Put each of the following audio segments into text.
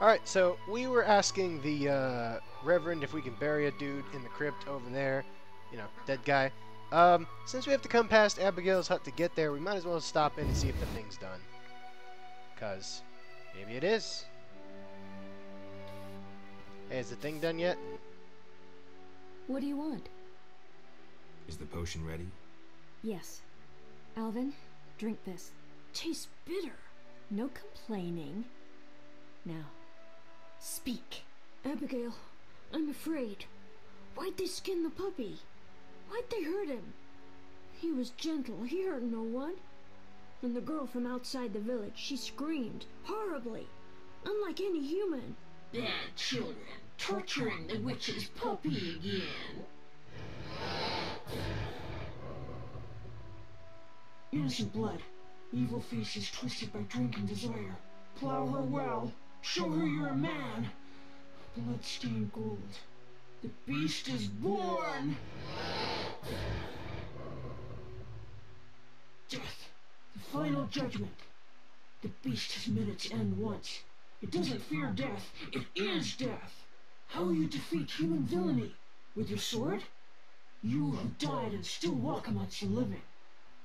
Alright, so we were asking the uh, Reverend if we can bury a dude in the crypt over there. You know, dead guy. Um, since we have to come past Abigail's hut to get there, we might as well stop in and see if the thing's done. Because maybe it is. Hey, is the thing done yet? What do you want? Is the potion ready? Yes. Alvin, drink this. Tastes bitter. No complaining. Now, speak. Abigail, I'm afraid. Why'd they skin the puppy? Why'd they hurt him? He was gentle, he hurt no one. And the girl from outside the village, she screamed, horribly, unlike any human. Bad children, torturing the witch's puppy again. Innocent blood. Evil faces twisted by drink and desire. Plow her well. Show her you're a man. Blood-stained gold. The beast is born! Death. The final judgment. The beast has met its end once. It doesn't fear death. It is death. How will you defeat human villainy? With your sword? You who died and still walk amongst the living.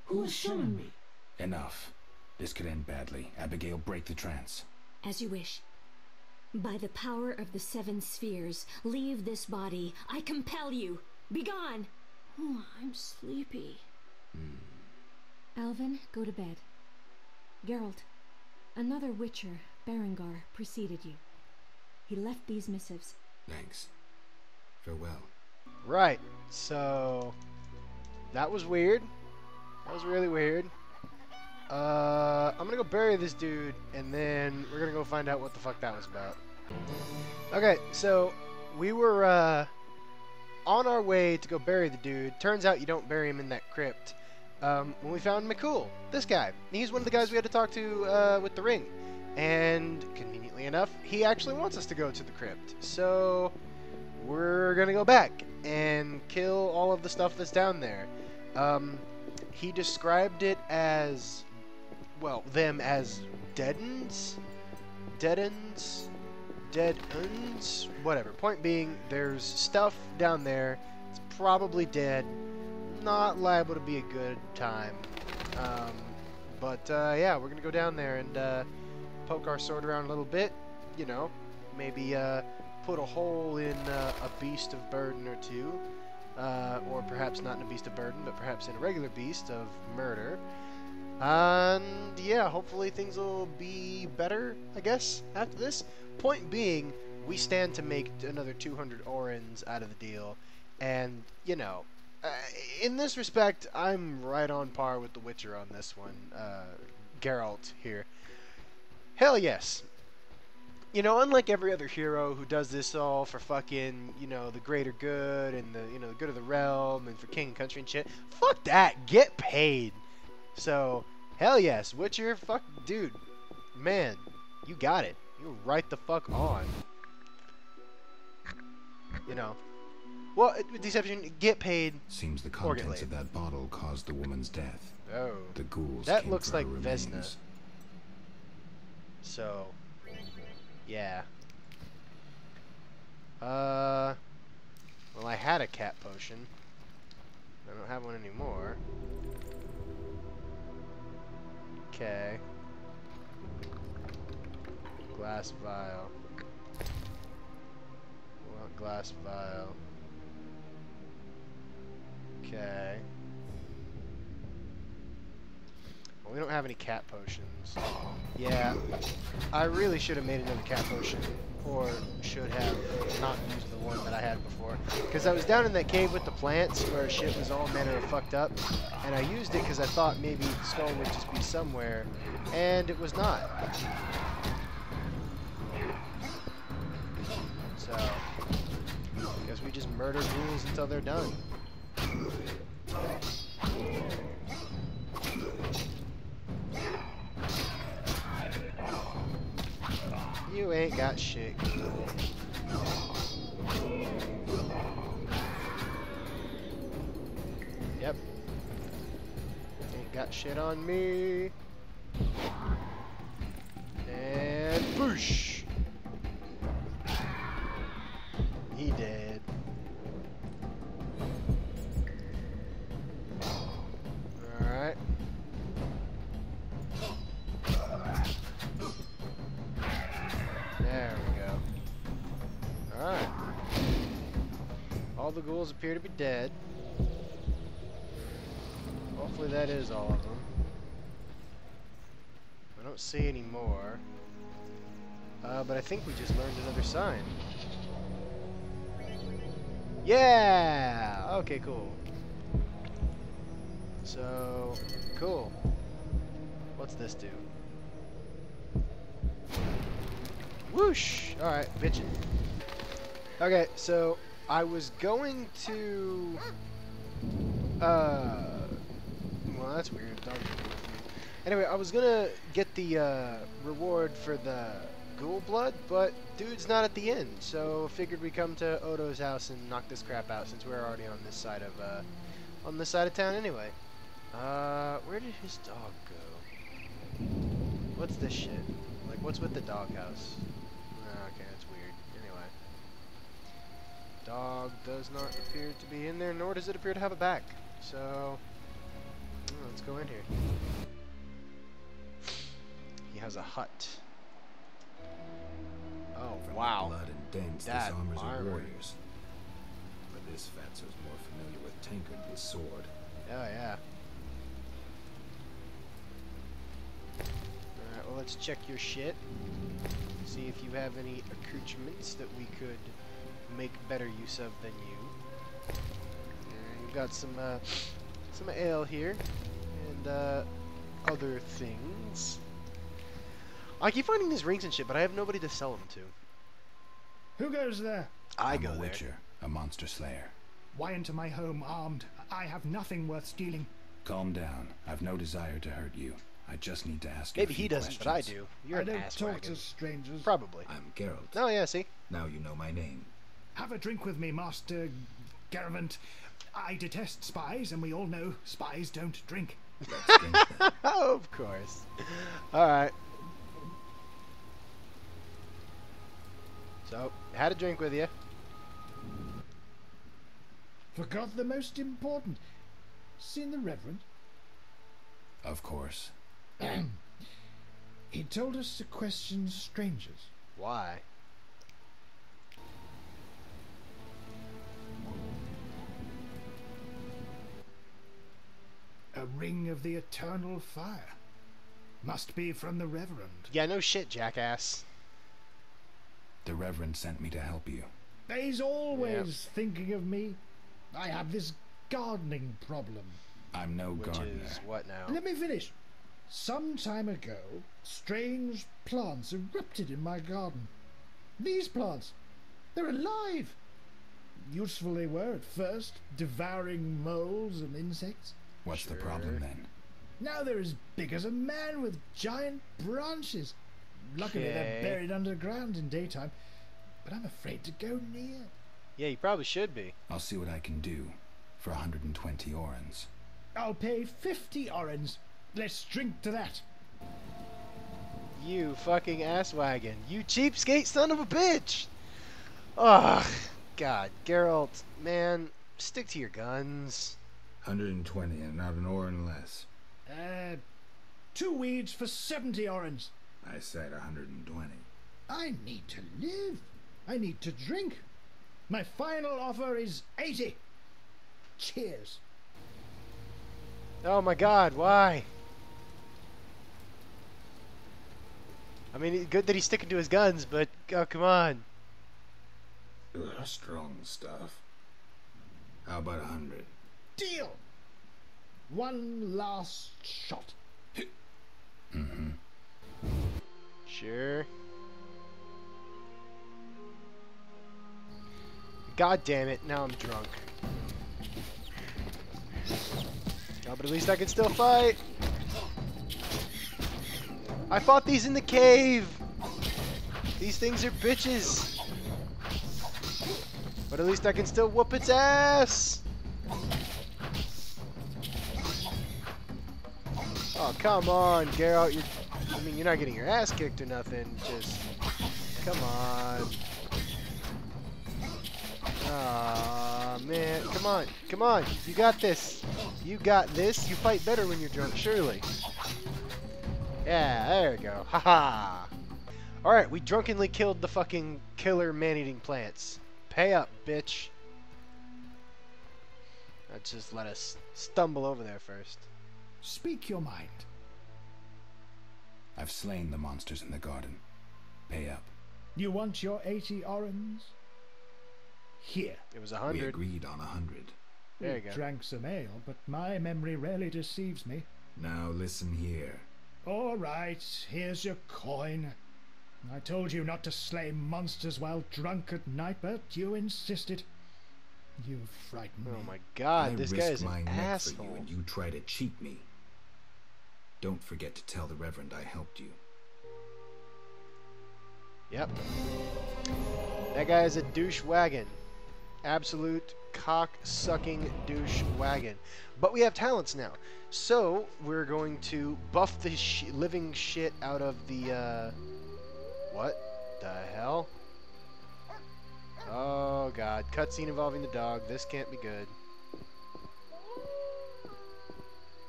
Who has summoned me? Enough. This could end badly. Abigail, break the trance. As you wish. By the power of the seven spheres, leave this body. I compel you. Begone! Oh, I'm sleepy. Hmm. Alvin, go to bed. Geralt, another Witcher, Berengar, preceded you. He left these missives. Thanks. Farewell. Right, so that was weird. That was really weird. Uh, I'm gonna go bury this dude, and then we're gonna go find out what the fuck that was about. Okay, so we were uh, on our way to go bury the dude. Turns out you don't bury him in that crypt. Um, when we found Mikul, this guy, he's one of the guys we had to talk to uh, with the ring, and conveniently enough, he actually wants us to go to the crypt. So we're gonna go back and kill all of the stuff that's down there. Um, he described it as, well, them as deadens, deadens, dead-uns, whatever. Point being, there's stuff down there. It's probably dead. Not liable to be a good time. Um, but uh, yeah, we're gonna go down there and uh, poke our sword around a little bit. You know, maybe uh, put a hole in uh, a beast of burden or two. Uh, or perhaps not in a beast of burden, but perhaps in a regular beast of murder. And yeah, hopefully things will be better, I guess, after this. Point being, we stand to make another 200 orens out of the deal. And, you know, uh, in this respect, I'm right on par with The Witcher on this one. Uh, Geralt here. Hell yes. You know, unlike every other hero who does this all for fucking, you know, the greater good and the, you know, the good of the realm and for king and country and shit. Fuck that. Get paid. So, hell yes, Witcher, fuck, dude, man, you got it. You're right the fuck on. You know. Well, deception, get paid. Seems the contents of that bottle caused the woman's death. Oh. The ghouls That looks like Vesna. So, yeah. Uh, well, I had a cat potion. I don't have one anymore. Okay. Glass vial. Well, glass vial. Okay. Well, we don't have any cat potions. Yeah, I really should have made another cat potion, or should have not used the one that I had before. Because I was down in that cave with the plants where shit was all manner of fucked up, and I used it because I thought maybe skull would just be somewhere, and it was not. So, guess we just murder ghouls until they're done. Ain't got shit. Yep. Ain't got shit on me. And boosh! Appear to be dead. Hopefully that is all of them. I don't see any more. Uh, but I think we just learned another sign. Yeah! Okay, cool. So, cool. What's this do? Whoosh! Alright, bitchin'. Okay, so I was going to. Uh. Well, that's weird. Anyway, I was gonna get the uh, reward for the ghoul blood, but dude's not at the end, so figured we come to Odo's house and knock this crap out since we're already on this side of uh, on this side of town anyway. Uh, where did his dog go? What's this shit? Like, what's with the doghouse? Ah, Okay, that's weird. Anyway. Dog does not appear to be in there, nor does it appear to have a back. So, mm, let's go in here. He has a hut. Oh, From wow. blood and dents, That this armor's armor. warriors. But this fatso's more familiar with Tankard his sword. Oh, yeah. Alright, well, let's check your shit. See if you have any accoutrements that we could make better use of than you. And you've got some, uh, some ale here. And, uh, other things. I keep finding these rings and shit, but I have nobody to sell them to. Who goes there? I I'm go a there. witcher, a monster slayer. Why into my home armed? I have nothing worth stealing. Calm down. I've no desire to hurt you. I just need to ask you a Maybe he doesn't, but I do. You're I an don't ass talk wagon. to strangers. Probably. I'm Geralt. Oh, yeah, see? Now you know my name. Have a drink with me, Master Garavant. I detest spies, and we all know spies don't drink. Let's drink. Of course. Alright. So, had a drink with you. Forgot the most important. Seen the Reverend? Of course. He told us to question strangers. Why? A ring of the eternal fire. Must be from the Reverend. Yeah, no shit, jackass. The Reverend sent me to help you. He's always thinking of me. I have this gardening problem. I'm no Which gardener. is what now? Let me finish. Some time ago, strange plants erupted in my garden. These plants, they're alive. Useful they were at first, devouring moles and insects. What's the problem then? Now they're as big as a man with giant branches. Luckily, they're buried underground in daytime, but I'm afraid to go near. Yeah, you probably should be. I'll see what I can do for 120 orens. I'll pay 50 orens. Let's drink to that. You fucking ass wagon. You cheapskate son of a bitch! Ugh. God, Geralt, man, stick to your guns. 120 and not an orange less. Uh, two weeds for 70 orens. I said 120. I need to live. I need to drink. My final offer is 80. Cheers. Oh my god, why? I mean, good that he's sticking to his guns, but oh, come on. Ugh, strong stuff. How about a hundred? Deal. One last shot. Mm-hmm. Sure. God damn it, now I'm drunk. Oh, but at least I can still fight. I fought these in the cave. These things are bitches. But at least I can still whoop its ass. Oh, come on, Geralt. You're, I mean, you're not getting your ass kicked or nothing. Just, come on. Aw, man. Come on. Come on. You got this. You got this. You fight better when you're drunk, surely. Yeah, there we go. Haha. Alright, we drunkenly killed the fucking killer man-eating plants. Pay up, bitch. Let's just let us stumble over there first. Speak your mind. I've slain the monsters in the garden. Pay up. You want your 80 orens? Here. It was a hundred. We agreed on a hundred. There you We go. drank some ale, but my memory rarely deceives me. Now listen here. All right, here's your coin. I told you not to slay monsters while drunk at night, but you insisted. You frightened oh me. Oh my god, I this guy is an my neck for asshole. you, and you try to cheat me. Don't forget to tell the Reverend I helped you. Yep. That guy is a douche wagon. Absolute cock sucking douche wagon. But we have talents now. So we're going to buff the sh- living shit out of the. Uh, what the hell? Oh god. Cutscene involving the dog. This can't be good.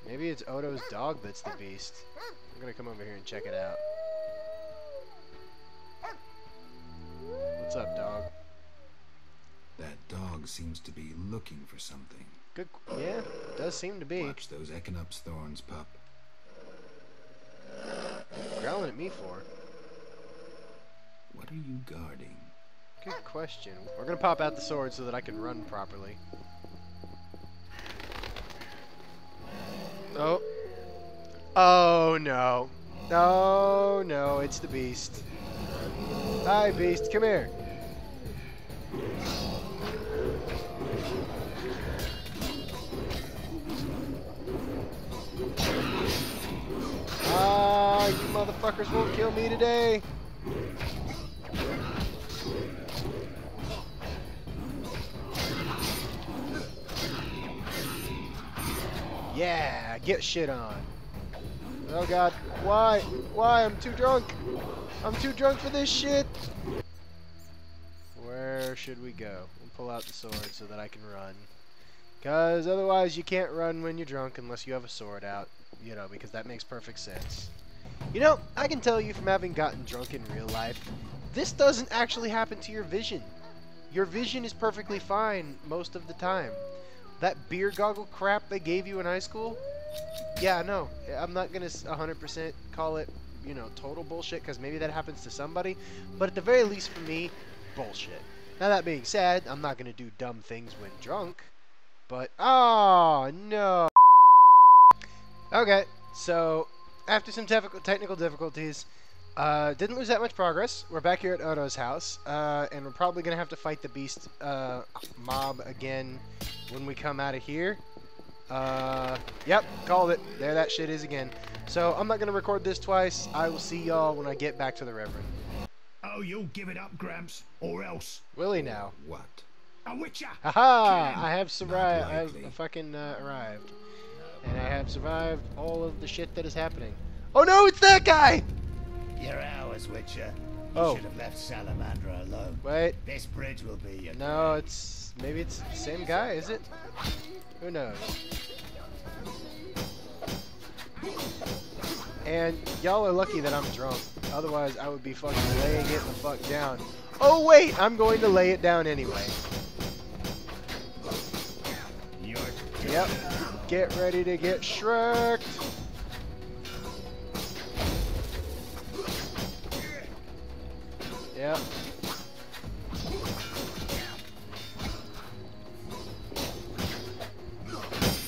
Maybe it's Odo's dog that's the beast. I'm gonna come over here and check it out. What's up, dog? That dog seems to be looking for something. Good. Yeah, does seem to be. Watch those Echinops thorns, pup. Growling at me for? What are you guarding? Good question. We're gonna pop out the sword so that I can run properly. Oh. Oh no. Oh no, it's the beast. Hi, beast. Come here. Ah, you motherfuckers won't kill me today. Yeah, get shit on. Oh god, why? Why? I'm too drunk. I'm too drunk for this shit. Where should we go? We'll pull out the sword so that I can run. Because otherwise you can't run when you're drunk unless you have a sword out. You know, because that makes perfect sense. You know, I can tell you from having gotten drunk in real life, this doesn't actually happen to your vision. Your vision is perfectly fine most of the time. That beer goggle crap they gave you in high school? Yeah, no, I'm not gonna 100% call it, you know, total bullshit because maybe that happens to somebody, but at the very least for me, bullshit. Now that being said, I'm not gonna do dumb things when drunk, but oh no. Okay, so after some technical difficulties, uh, didn't lose that much progress. We're back here at Odo's house, uh, and we're probably gonna have to fight the beast uh, mob again when we come out of here. Uh, yep, called it. There that shit is again. So I'm not gonna record this twice. I will see y'all when I get back to the Reverend. Oh, you'll give it up, Gramps, or else. Willie now. What? A witcher! Haha! Ken, I have survived. I have fucking uh, arrived, and I have survived all of the shit that is happening. Oh no, it's that guy! You're ours, Witcher. You Oh. should have left Salamandra alone. Wait, This bridge will be your no, it's maybe it's the same guy, is it? Who knows? And y'all are lucky that I'm drunk. Otherwise, I would be fucking laying it the fuck down. Oh wait, I'm going to lay it down anyway. Yep. Get ready to get shreked. Yep.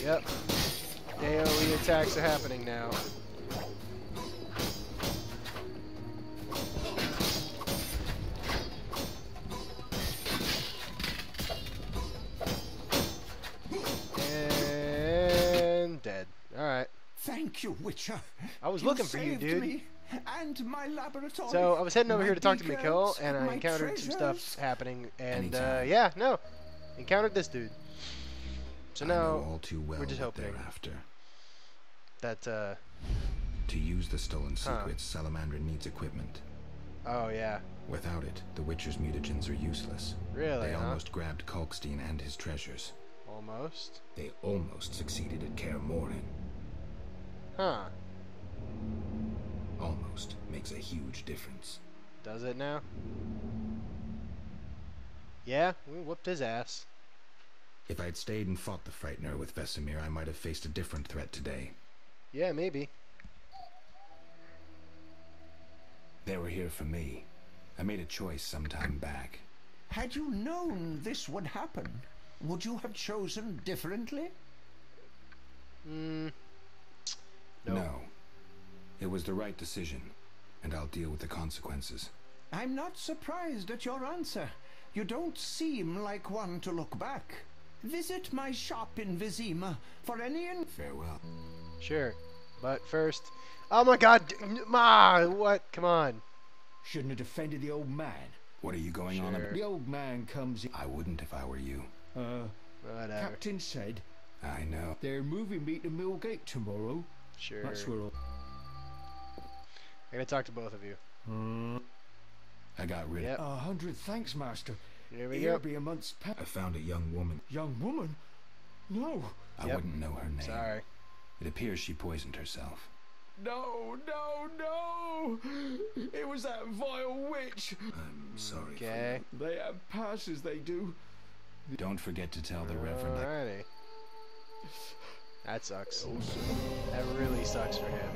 Yep. AoE attacks are happening now. And dead. Alright. Thank you, Witcher. I was You looking for you, dude. Me and my laboratory. So I was heading over my here to talk to beacons, Mikul, and I my encountered some stuff happening, and uh, yeah, no, encountered this dude. So now all too well we're just hoping. they're after. that, uh, To use the stolen Huh. secrets, Salamandra needs equipment. oh yeah, Without it, the Witcher's mutagens are useless. really, they huh? almost grabbed Kalkstein and his treasures. Almost, They almost succeeded at Kaer Morhen. huh? Almost makes a huge difference. Does it now? Yeah, we whooped his ass. If I had stayed and fought the Frightener with Vesemir, I might have faced a different threat today. Yeah, maybe. They were here for me. I made a choice some time back. Had you known this would happen, would you have chosen differently? Mm. No. No. It was the right decision, and I'll deal with the consequences. I'm not surprised at your answer. You don't seem like one to look back. Visit my shop in Vizima for any in- Farewell. Sure. But first. Oh my god! d- Ma! What? Come on. Shouldn't have defended the old man. What are you going on about? The old man comes in. I wouldn't if I were you. Uh, Whatever. Captain said I know. they're moving me to Millgate tomorrow. Sure. That's where I'll... I'm gonna talk to both of you. I got rid Yep. of. A hundred thanks, master. Here we Here go. be a month's pay. I found a young woman. Young woman? No. I Yep. wouldn't know her name. Sorry. It appears she poisoned herself. No, no, no! It was that vile witch! I'm sorry. for Okay. They have passes, they do. Don't forget to tell the Reverend Alrighty. That sucks. That really sucks for him.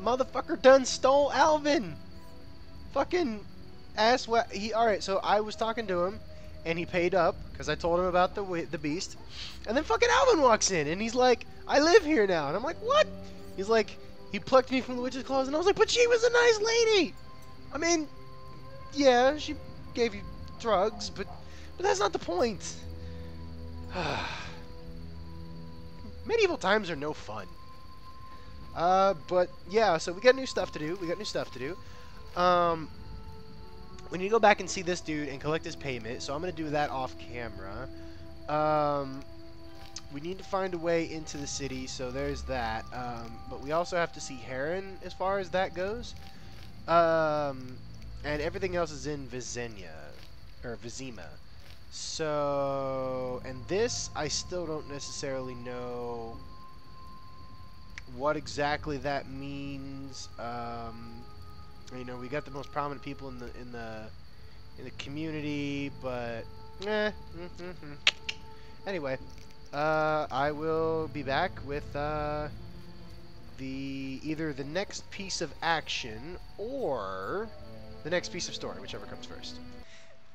Motherfucker done stole Alvin! Fucking ass what he alright, so I was talking to him and he paid up because I told him about the the beast. And then fucking Alvin walks in and he's like, I live here now. And I'm like, what? He's like, he plucked me from the witch's claws and I was like, but she was a nice lady! I mean, yeah, she gave you drugs, but but that's not the point. Medieval times are no fun. Uh, but yeah, so we got new stuff to do. We got new stuff to do. Um, we need to go back and see this dude and collect his payment. So I'm gonna do that off camera. Um, we need to find a way into the city. So there's that. Um, but we also have to see Haren as far as that goes. Um, and everything else is in Vizenia or Vizima. So, and this I still don't necessarily know what exactly that means. Um, you know, we got the most prominent people in the in the in the community, but eh. mm-hmm. Anyway, uh, I will be back with uh, the either the next piece of action or the next piece of story, whichever comes first.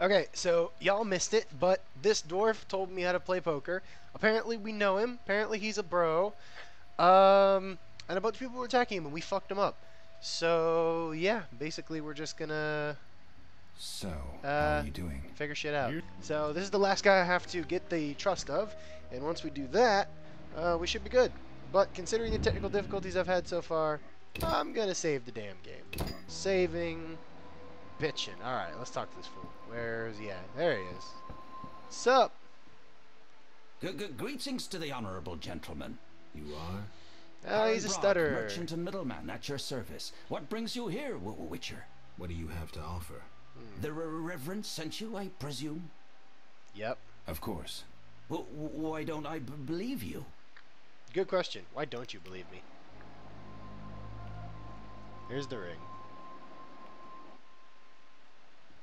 Okay, so y'all missed it, but this dwarf told me how to play poker. Apparently, we know him. Apparently, he's a bro. Um, and a bunch of people were attacking him, and we fucked him up. So yeah, basically, we're just gonna So, how Uh, are you doing? figure shit out. So this is the last guy I have to get the trust of, and once we do that, uh, we should be good. But considering the technical difficulties I've had so far, I'm gonna save the damn game. Saving, bitchin'. All right, let's talk to this fool. Where's he at? There he is. Sup? G- g- greetings to the honourable gentleman. You are? Oh, he's a Haren Brogg, stutterer. Merchant and middleman at your service. What brings you here, w- w- Witcher? What do you have to offer? Hmm. The re- Reverend sent you, I presume? Yep. Of course. W- w- why don't I b- believe you? Good question. Why don't you believe me? Here's the ring.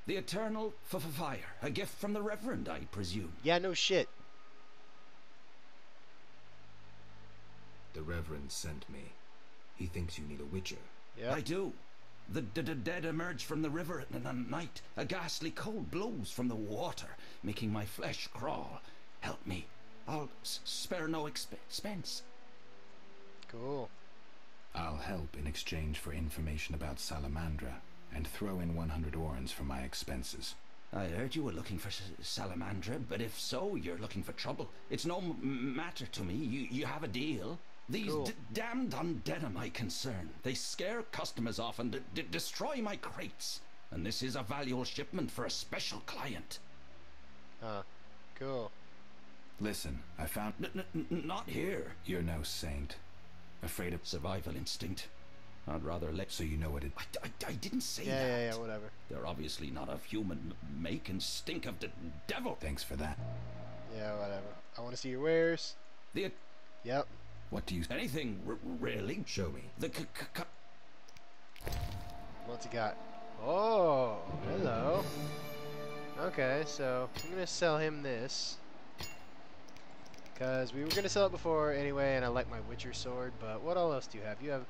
The eternal f- f- fire, a gift from the Reverend, I presume. Yeah, no shit. The Reverend sent me. He thinks you need a witcher. Yeah. I do. The d- d- dead emerge from the river at n- night. A ghastly cold blows from the water, making my flesh crawl. Help me. I'll s- spare no exp- expense. Cool. I'll help in exchange for information about Salamandra, and throw in 100 orens for my expenses. I heard you were looking for S- Salamandra, but if so, you're looking for trouble. It's no m- matter to me. You, you have a deal. These Cool. d- damned undead are my concern. They scare customers off and d- d- destroy my crates. And this is a valuable shipment for a special client. Huh. Cool. Listen, I found N- n- n- not here. you're no saint. Afraid of Survival instinct. I'd rather let. so you know what it I, I, I didn't say Yeah, that. yeah, yeah, whatever. They're obviously not of human make and stink of the devil. Thanks for that. Yeah, whatever. I want to see your wares. The Yep. What do you anything r- really? show me? The c- c- c- What's he got? Oh, hello. Okay, so I'm gonna sell him this. Because we were going to sell it before anyway, and I like my Witcher sword, but what all else do you have? You have...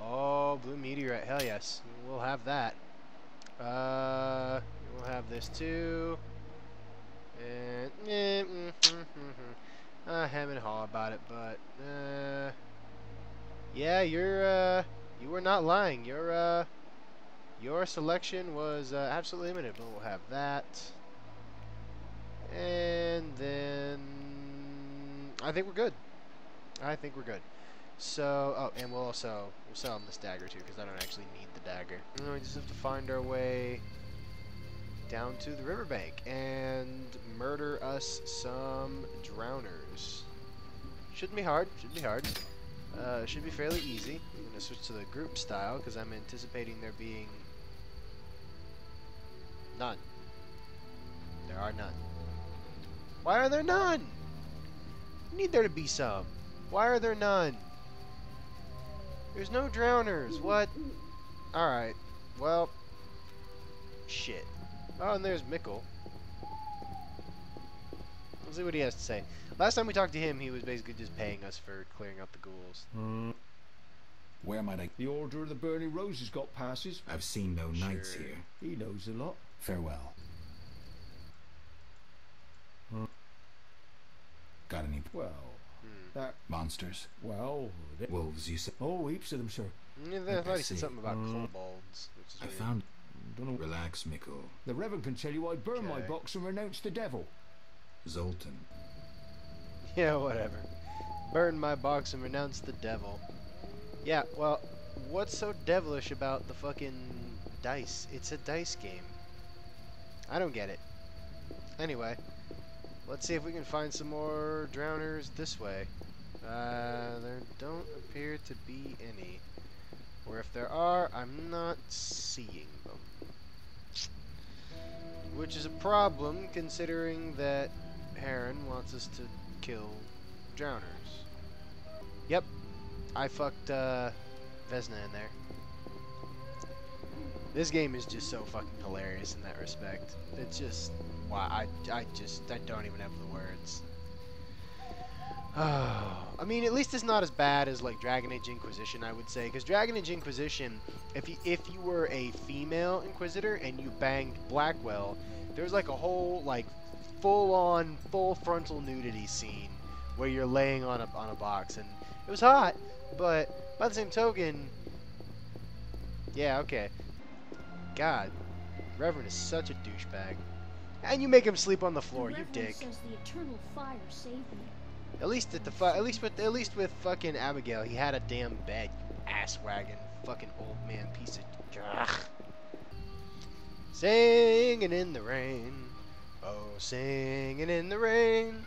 Oh, Blue Meteorite. Hell yes. We'll have that. Uh, we'll have this too. And... Eh, mm, mm, I hem and haw about it, but... Uh, yeah, you're... Uh, you were not lying. Your, uh... Your selection was uh, absolutely limited, but we'll have that. And then I think we're good. I think we're good. So, oh, and we'll also we'll sell him this dagger too, because I don't actually need the dagger. And we just have to find our way down to the riverbank and murder us some drowners. Shouldn't be hard. Shouldn't be hard. Uh, should be fairly easy. I'm gonna switch to the group style because I'm anticipating there being none. There are none. Why are there none? need there to be some. Why are there none? There's no drowners. What? Alright. Well. Shit. Oh, and there's Mikul. Let's see what he has to say. Last time we talked to him, he was basically just paying us for clearing out the ghouls. Mm. Where might I... The Order of the Burning Roses got passes. I've seen no knights here. He knows a lot. Farewell. Got any Well, Hmm. that... monsters? Well... they- Wolves, you said? Oh, heaps of them, sir. Yeah, I thought he said see. something about Mm. kobolds, which is I weird. found... Don't know. Relax, Mikul. The Reverend can tell you I burned my box and renounced the devil. Zoltan. Yeah, whatever. Burn my box and renounce the devil. Yeah, well, what's so devilish about the fucking dice? It's a dice game. I don't get it. Anyway, let's see if we can find some more drowners this way. Uh, there don't appear to be any. Or if there are, I'm not seeing them. Which is a problem, considering that Haren wants us to kill drowners. Yep, I fucked uh, Vesna in there. This game is just so fucking hilarious in that respect. It's just, why I, I just, I don't even have the words. I mean, at least it's not as bad as like Dragon Age Inquisition, I would say, because Dragon Age Inquisition, if you if you were a female Inquisitor and you banged Blackwall, there's like a whole like full-on, full frontal nudity scene where you're laying on a on a box, and it was hot, but by the same token, yeah, okay. God, Reverend is such a douchebag, and you make him sleep on the floor, the you dick. says the eternal fire saved me. At least at the fu- at least with at least with fucking Abigail, he had a damn bed. You ass wagon, fucking old man piece of. Ugh. Singing in the rain, oh, singing in the rain.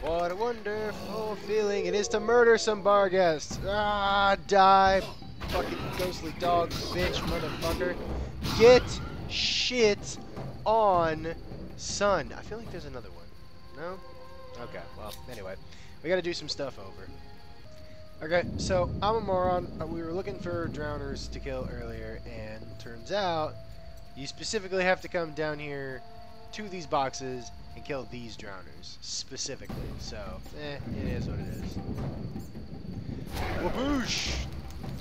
What a wonderful feeling it is to murder some barghests. Ah, die, fucking ghostly dog, bitch, motherfucker. Get shit on, son. I feel like there's another one. No? Okay, well, anyway. We gotta do some stuff over. Okay, so I'm a moron. Uh, we were looking for drowners to kill earlier, and turns out you specifically have to come down here to these boxes and kill these drowners specifically. So, eh, it is what it is. Waboosh!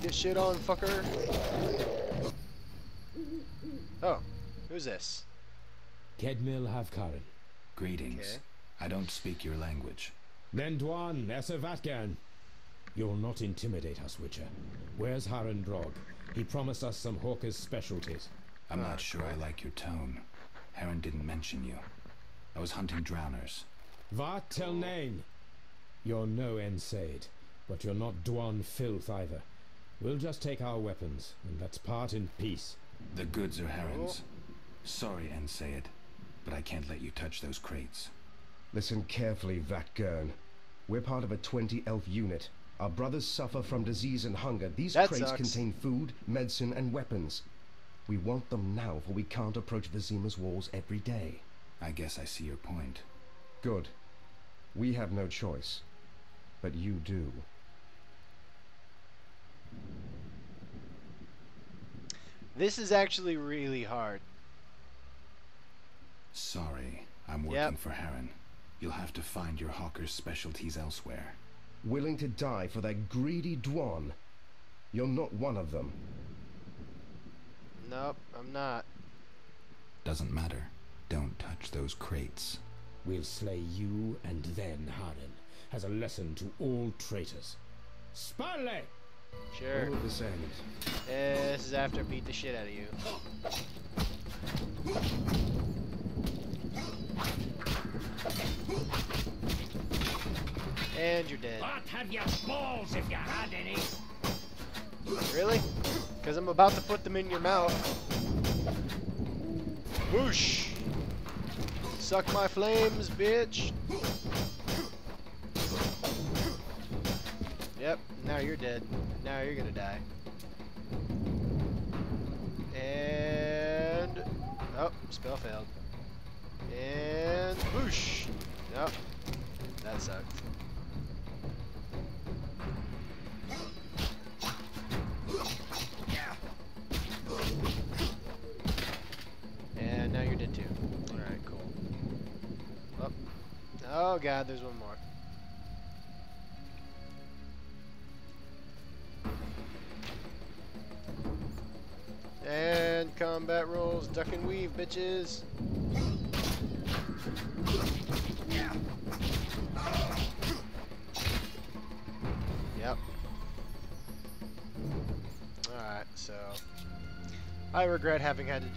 Get shit on, fucker. Oh, who's this? Kedmil Havkarin. Greetings. Okay. I don't speak your language. Nenduan Esavatgan. You'll not intimidate us, Witcher. Where's Haren Brogg? He promised us some Hawker's specialties. I'm Ah, not sure I like your tone. Haren didn't mention you. I was hunting drowners. Vat tel name. You're no Ensaid, but you're not Dh'oine filth either. We'll just take our weapons, and let's part in peace. The goods are Haren's. Sorry, Ensayed, but I can't let you touch those crates. Listen carefully, vatt'ghern. We're part of a 20 elf unit. Our brothers suffer from disease and hunger. These That crates sucks. contain food, medicine, and weapons. We want them now, for we can't approach Vizima's walls every day. I guess I see your point. Good. We have no choice. But you do. This is actually really hard. Sorry, I'm working Yep. for Haren. You'll have to find your hawker's specialties elsewhere. Willing to die for that greedy Dh'oine? You're not one of them. Nope, I'm not. Doesn't matter. Don't touch those crates. We'll slay you and then Haren, as a lesson to all traitors. Sparley! Sure. All this end. Eh, this is after I beat the shit out of you. And you're dead. I'd have your balls if you had any. Really? Because I'm about to put them in your mouth. Whoosh! Suck my flames, bitch! Yep, now you're dead. Now you're gonna die. And... Oh, spell failed. And... Whoosh! Yep. That sucked. Oh god, there's one more. And combat rolls, duck and weave, bitches. Yep. Alright, so I regret having had to